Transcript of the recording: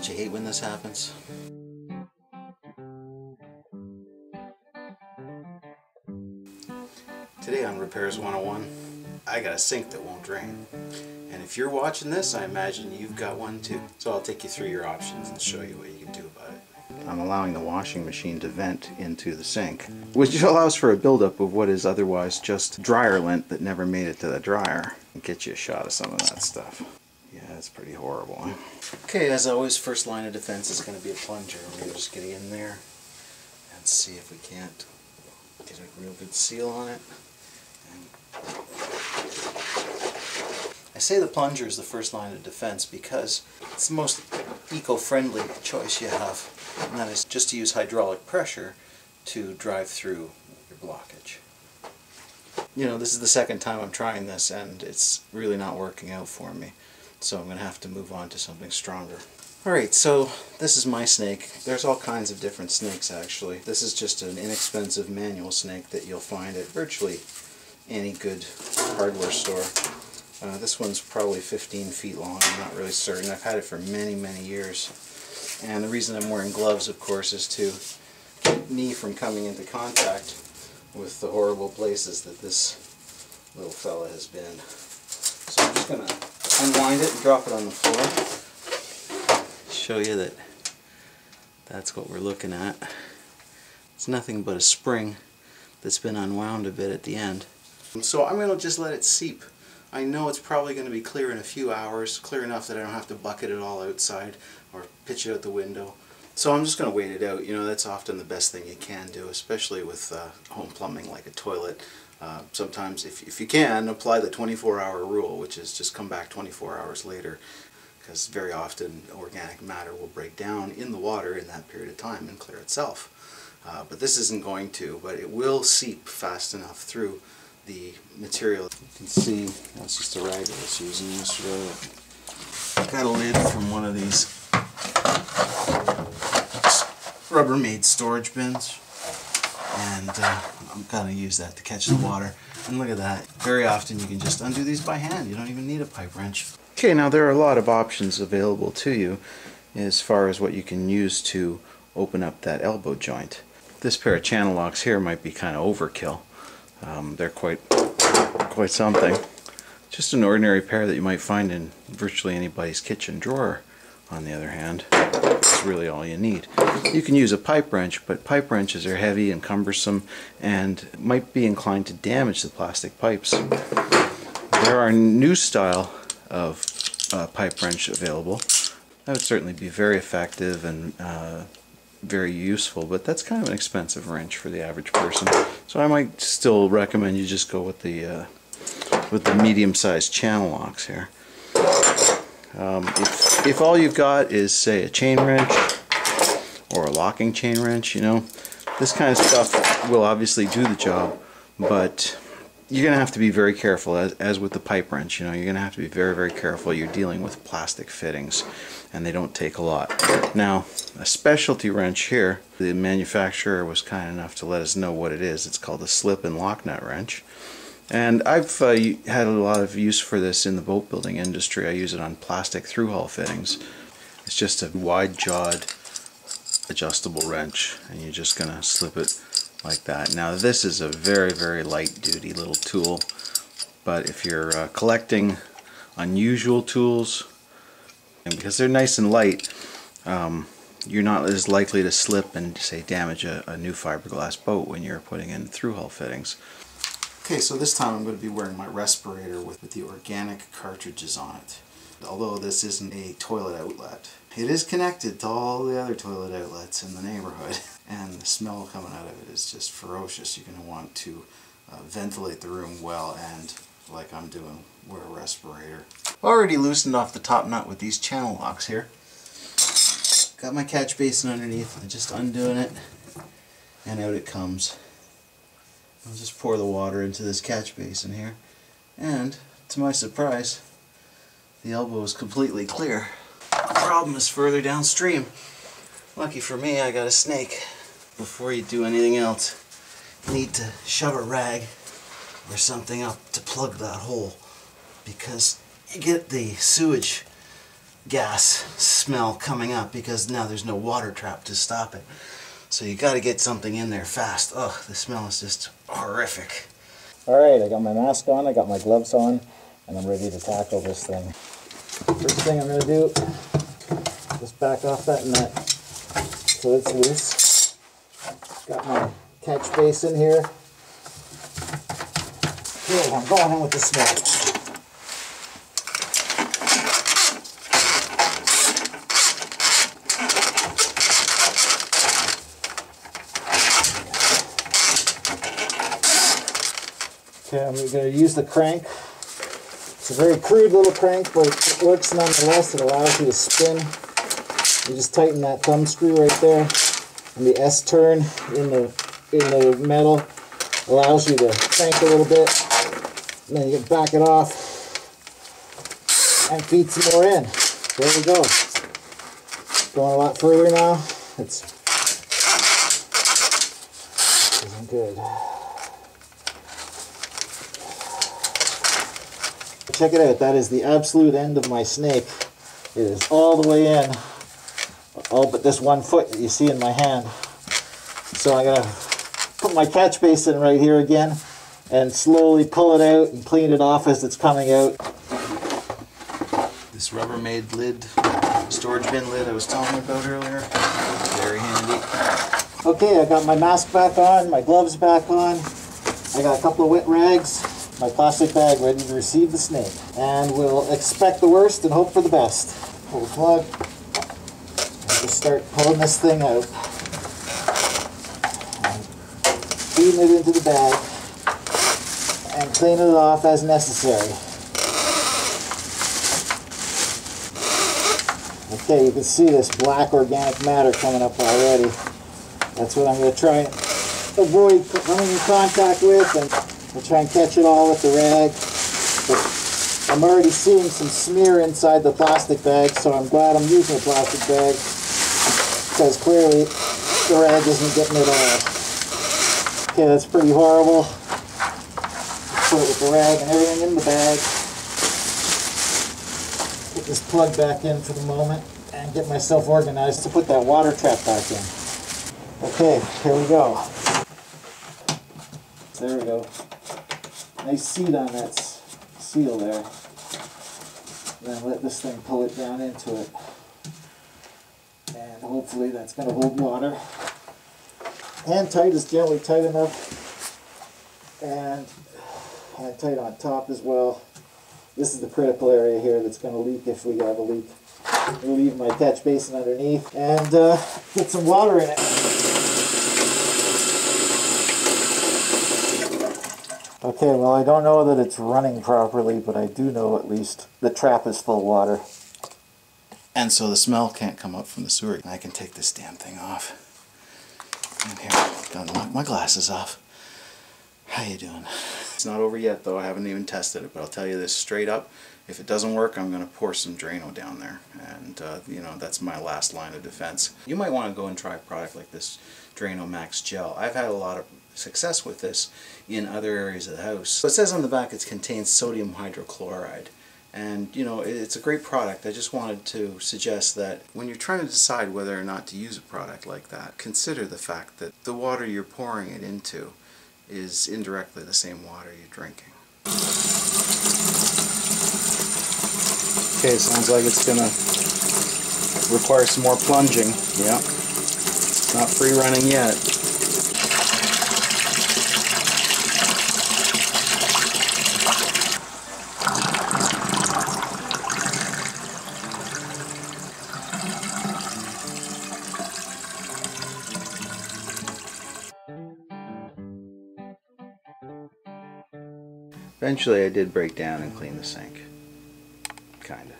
Don't you hate when this happens? Today on Repairs 101, I got a sink that won't drain. And if you're watching this, I imagine you've got one too. So I'll take you through your options and show you what you can do about it. I'm allowing the washing machine to vent into the sink, which allows for a buildup of what is otherwise just dryer lint that never made it to the dryer. And get you a shot of some of that stuff. It's pretty horrible. Okay, as always, first line of defense is going to be a plunger. We're just get in there and see if we can't get a real good seal on it. And I say the plunger is the first line of defense because it's the most eco-friendly choice you have, and that is just to use hydraulic pressure to drive through your blockage. You know, this is the second time I'm trying this and it's really not working out for me. So I'm going to have to move on to something stronger. Alright, so this is my snake. There's all kinds of different snakes actually. This is just an inexpensive manual snake that you'll find at virtually any good hardware store. Uh, this one's probably 15 feet long, I'm not really certain. I've had it for many, many years. And the reason I'm wearing gloves, of course, is to keep me from coming into contact with the horrible places that this little fella has been. So I'm just going to unwind it and drop it on the floor. Show you that that's what we're looking at. It's nothing but a spring that's been unwound a bit at the end. So I'm going to just let it seep. I know it's probably going to be clear in a few hours, clear enough that I don't have to bucket it all outside or pitch it out the window. So I'm just going to wait it out. You know, that's often the best thing you can do, especially with uh, home plumbing like a toilet. Uh, sometimes, if, if you can, apply the 24-hour rule, which is just come back 24 hours later, because very often organic matter will break down in the water in that period of time and clear itself. Uh, but this isn't going to, but it will seep fast enough through the material. You can see, that's just a rag I was using yesterday. Got a lid from one of these Rubbermaid storage bins and uh, I'm going to use that to catch the water. And look at that. Very often you can just undo these by hand. You don't even need a pipe wrench. Okay, now there are a lot of options available to you as far as what you can use to open up that elbow joint. This pair of channel locks here might be kind of overkill. Um, they're quite quite something. Just an ordinary pair that you might find in virtually anybody's kitchen drawer on the other hand. Really all you need. You can use a pipe wrench, but pipe wrenches are heavy and cumbersome and might be inclined to damage the plastic pipes. There are new style of uh, pipe wrench available. That would certainly be very effective and uh, very useful, but that's kind of an expensive wrench for the average person. So I might still recommend you just go with the uh, with the medium-sized channel locks here. Um, if, if all you've got is, say, a chain wrench or a locking chain wrench, you know, this kind of stuff will obviously do the job, but you're going to have to be very careful, as, as with the pipe wrench, you know, you're going to have to be very, very careful. You're dealing with plastic fittings, and they don't take a lot. Now, a specialty wrench here, the manufacturer was kind enough to let us know what it is. It's called a slip and lock nut wrench. And I've uh, had a lot of use for this in the boat building industry. I use it on plastic through-hull fittings. It's just a wide-jawed adjustable wrench and you're just to slip it like that. Now this is a very, very light-duty little tool, but if you're uh, collecting unusual tools, and because they're nice and light, um, you're not as likely to slip and say damage a, a new fiberglass boat when you're putting in through-hull fittings. Okay, so this time I'm going to be wearing my respirator with, with the organic cartridges on it. Although this isn't a toilet outlet. It is connected to all the other toilet outlets in the neighborhood. And the smell coming out of it is just ferocious. You're going to want to uh, ventilate the room well and, like I'm doing, wear a respirator. Already loosened off the top nut with these channel locks here. Got my catch basin underneath. I'm just undoing it and out it comes. I'll just pour the water into this catch basin here and to my surprise the elbow is completely clear. The problem is further downstream. Lucky for me I got a snake. Before you do anything else you need to shove a rag or something up to plug that hole because you get the sewage gas smell coming up because now there's no water trap to stop it. So you got to get something in there fast. Ugh, the smell is just horrific. All right, I got my mask on, I got my gloves on, and I'm ready to tackle this thing. First thing I'm going to do, just back off that nut so it's loose. Got my catch basin here. Okay, I'm going in with the snake. Okay, I'm going to use the crank. It's a very crude little crank, but it works nonetheless. It allows you to spin. You just tighten that thumb screw right there, and the S turn in the in the metal allows you to crank a little bit, and then you can back it off and feed some more in. There we go. Going a lot further now. It's good. Check it out. That is the absolute end of my snake. It is all the way in. All but this one foot that you see in my hand. So I'm going to put my catch basin right here again and slowly pull it out and clean it off as it's coming out. This Rubbermaid lid, storage bin lid I was telling you about earlier, very handy. Okay, I got my mask back on, my gloves back on. I got a couple of wet rags my plastic bag ready to receive the snake. And we'll expect the worst and hope for the best. Pull the plug. And just start pulling this thing out. And feeding it into the bag. And cleaning it off as necessary. Okay, you can see this black organic matter coming up already. That's what I'm going to try and avoid coming in contact with and I'll try and catch it all with the rag. But I'm already seeing some smear inside the plastic bag, so I'm glad I'm using a plastic bag because clearly the rag isn't getting it all. Okay, that's pretty horrible. Put it with the rag and everything in the bag. Put this plug back in for the moment and get myself organized to put that water trap back in. Okay, here we go. There we go nice seat on that seal there. Then let this thing pull it down into it. And hopefully that's going to hold water. Hand tight is gently tight enough. And hand tight on top as well. This is the critical area here that's going to leak if we have a leak. Leave my catch basin underneath and uh, get some water in it. Okay, well I don't know that it's running properly, but I do know at least the trap is full of water. And so the smell can't come up from the sewer. I can take this damn thing off. And here, gotta knock my glasses off. How you doing? It's not over yet though, I haven't even tested it, but I'll tell you this straight up. If it doesn't work, I'm going to pour some Drano down there. And, uh, you know, that's my last line of defense. You might want to go and try a product like this Drano Max Gel. I've had a lot of success with this in other areas of the house. So it says on the back it contains sodium hydrochloride. And, you know, it's a great product. I just wanted to suggest that when you're trying to decide whether or not to use a product like that, consider the fact that the water you're pouring it into is indirectly the same water you're drinking. Okay, sounds like it's to require some more plunging. Yeah. Not free running yet. Eventually I did break down and clean the sink. Kinda.